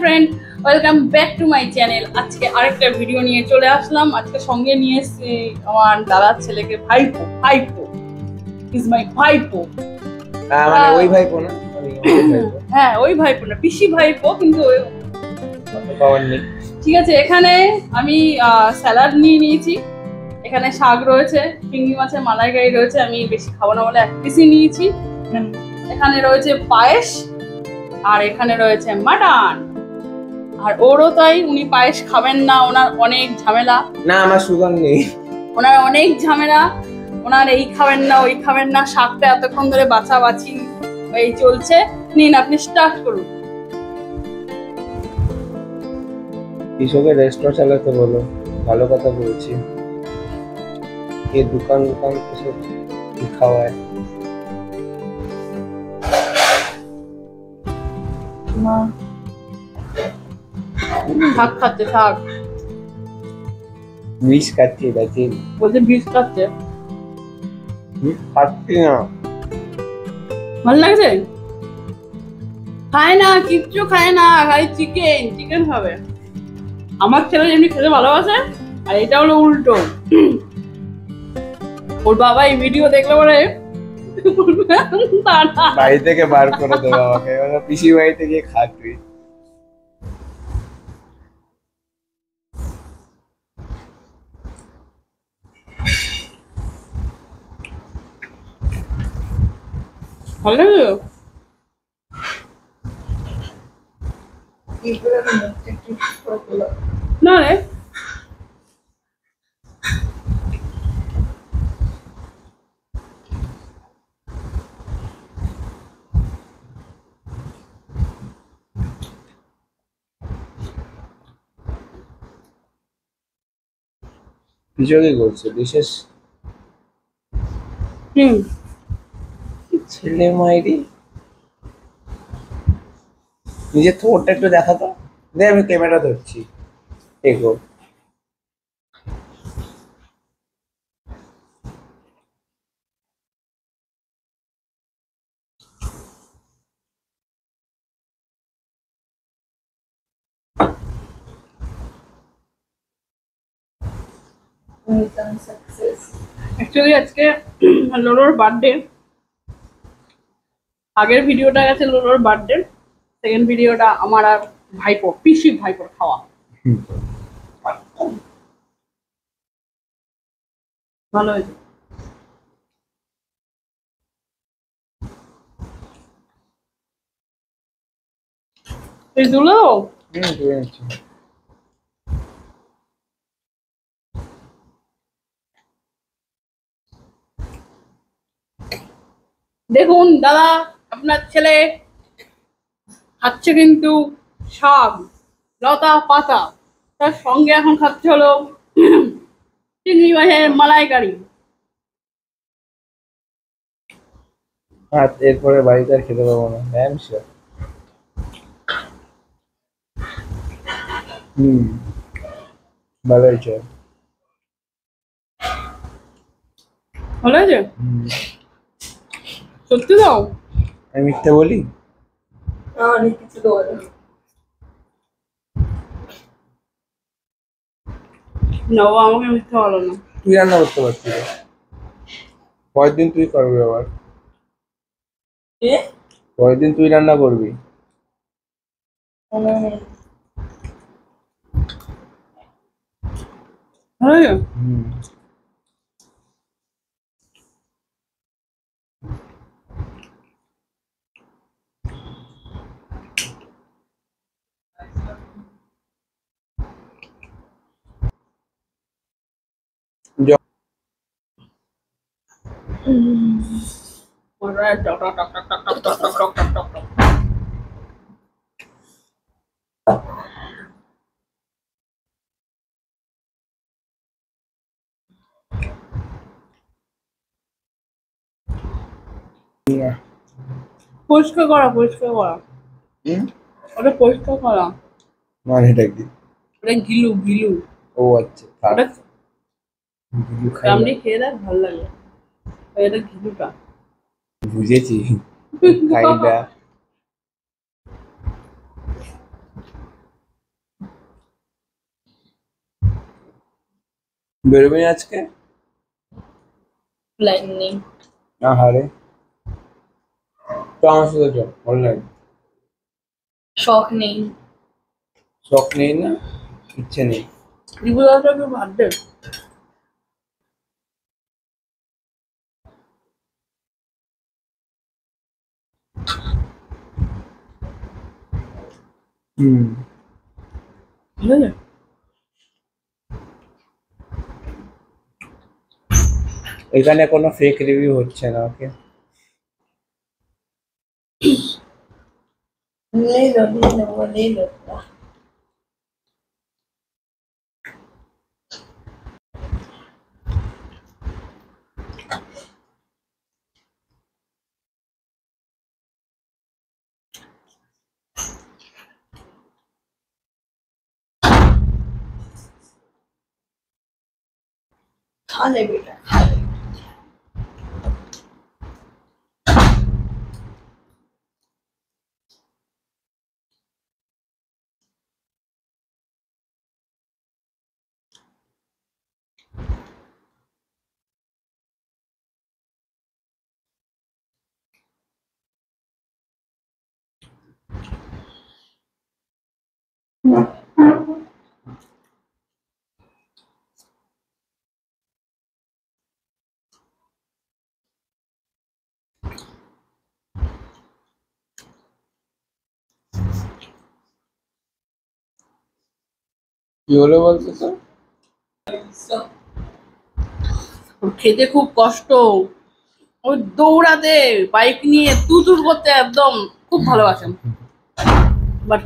Friend welcome back to my channel আজকে আরেকটা video নিয়ে চলে আসলাম। আজকে সঙ্গে নিয়ে এসেছি আমার দাদার ছেলেকে ভাইপো। ভাইপো ইজ মাই ভাইপো। হ্যাঁ মানে ওই ভাইপো না? হ্যাঁ ওই ভাইপো না পিসি ভাইপো কিন্তু ঠিক আছে এখানে আমি স্যালাড নিয়ে নিয়েছি। এখানে শাক রয়েছে চিংড়ি মাছের মালাইকারি রয়েছে আমি বেশি খাব না বলে এক পিসই নিয়েছি। এখানে রয়েছে পায়েস আর এখানে রয়েছে মাটন। আর ওরও তাই উনি পায়েস খাবেন না ওনার অনেক ঝামেলা। না আমার সুগার নেই। ওনার অনেক ঝামেলা ওনার এই খাবেন না ওই খাবেন না শাকটা এতক্ষণ ধরে বাছাবাছি এই চলছে। নিন আপনি স্টার্ট করুন। কৃষকের রেস্টুরেন্ট চালাতে বলো ভালো কথা বলছি। এ দোকান দোকান কি শাক খাচ্ছে শাক বিষ খাচ্ছি দেখি। বলছে বিষ খাচ্ছে। বিষ খাচ্ছি না। ভালো লাগছে? খায় না কিচ্ছু খায় না খালি চিকেন চিকেন খাবে। আমার ছেলে যেমনি খেতে ভালোবাসে আর এটা হলো উল্টো। ওর বাবা এই ভিডিও দেখলে পরে। বাড়ি থেকে বার করে দেবো আমাকে। পিসি বাড়িতে গিয়ে খা তুই। ভালো না রে। কিছু কি করছে বিশেষ হুম। ছেলে মাইরি। নিজের থোটটা একটু দেখাতো দেখ আমি ক্যামেরা ধরছি। দেখো অ্যাকচুয়ালি আজকে লোলোর বার্থডে আগের ভিডিওটা গেছে লোলোর বার্থডে সেকেন্ড ভিডিওটা আমার আর ভাইপো পিসি ভাইপোর খাওয়া। ভালো হয়েছে। এই দেখুন দাদা আপনার ছেলে খাচ্ছে কিন্তু শাক লতা পাতা। তার সঙ্গে এখন খাচ্ছে হলো চিংড়ি মাছের মালাইকারি। আর এরপরে বাড়িতে আর খেতে পাবো না ম্যাম শিওর হুম ভালো হয়েছে। ভালো আছে সত্যি দাও। আমি মিথ্যে বলি? না ও আমাকে মিথ্যা বলো না। তুই রান্না করতে পারছিস পরের দিন তুই করবি আবার। পরের দিন তুই রান্না করবি। হুম। Alright, টক টক টক টক টক টক টক টক টক টক টক। পরিষ্কার করা পরিষ্কার করা হুম? ওটা পরিষ্কার করা মানে এটা কি ওটা গিলু গিলু ও আচ্ছা থাক। ওটা কিছু খাই কামড়ে না। খেয়ে দেখ ভালো লাগে Bayada gitu kan? Buja sih. Kinda. बेरबे आज के प्लानिंग हाँ हारे तो आम से तो ऑनलाइन शौक नहीं शौक नहीं ना इच्छा नहीं रिव्यू आप लोग भाग दे। Mm. Yeah, yeah. এখানে কোনো ফেক রিভিউ হচ্ছে না ওকে নিয়ে যাও নিয়ে যাবো নিয়ে যাবো Hallelujah. Hallelujah. Yeah. কি হলো বলতে তো? খেতে খুব কষ্ট। ওই দৌড়াতে বাইক নিয়ে তুতুর করতে একদম খুব ভালোবাসেন বাট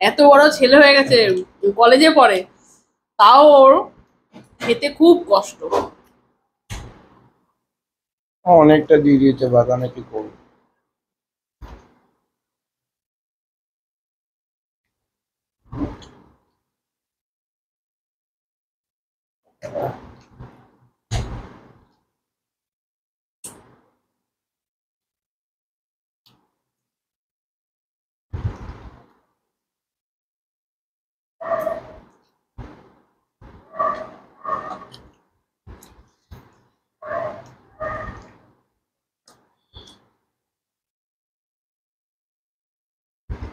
এত বড় ছেলে হয়ে গেছে কলেজে পড়ে তাও ওর খেতে খুব কষ্ট। অনেকটা দিয়ে দিয়েছে বাগানে কি করব?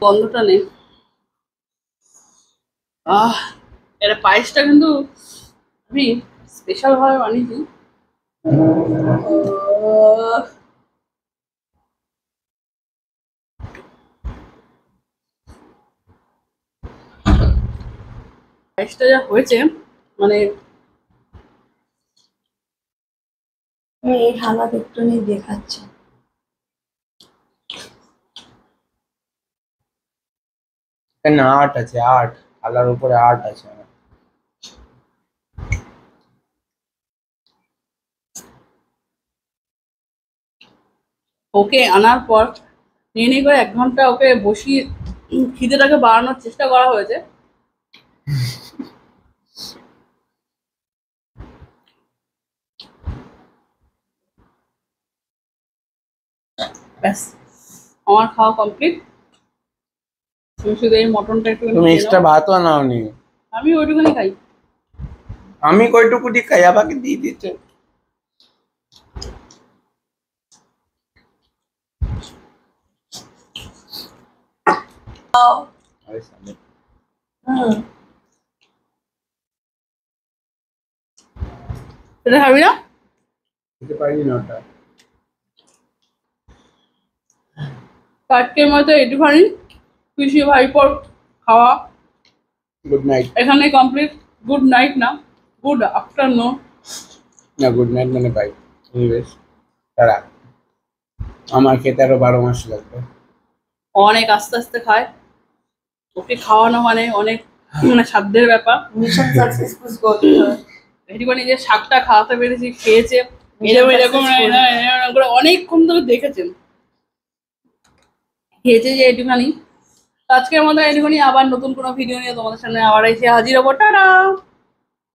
গন্ধটা নেই আহ এটা পায়েসটা কিন্তু আমি স্পেশাল ভাবে বানিয়েছি আহ, যা হয়েছে মানে এই হালাত একটু নিয়ে দেখাচ্ছে। এখানে আর্ট আছে আর্ট আলার উপরে আর্ট আছে ওকে আনার পর নিয়ে নিয়ে করে এক ঘণ্টা ওকে বসিয়ে খিদেটাকে বাড়ানোর চেষ্টা করা হয়েছে। ব্যাস আমার খাওয়া কমপ্লিট তুমি শুধু এই মটনটা একটু তুমি এক্সট্রা ভাতও নাওনি। আমি ওইটুকুনি খাই। আমি কয়টুকুটি খাই আমাকে দিয়ে দিচ্ছে খাবি না খেতে না ওটা আজকের মতো একটুখানি খুশি ভাইপোর খাওয়া। গুড নাইট এখানে কমপ্লিট গুড নাইট না গুড আফটারনুন না গুড নাইট মানে বাই এনিওয়েজ তারা। আমার খেতে আরও বারো মাস লাগবে। অনেক আস্তে আস্তে খায়। ওকে খাওয়ানো মানে অনেক মানে সাধ্যের ব্যাপার। মিশন সাকসেসফুল করতে হয় মানে যে শাকটা খাওয়াতে পেরেছি খেয়েছে এরকম এরকম করে অনেকক্ষণ ধরে দেখেছেন। খেয়েছে যে এটুখানি আজকের মতো এটুখানি আবার নতুন কোনো ভিডিও নিয়ে তোমাদের সামনে আবার এসে হাজির হব। টাটা!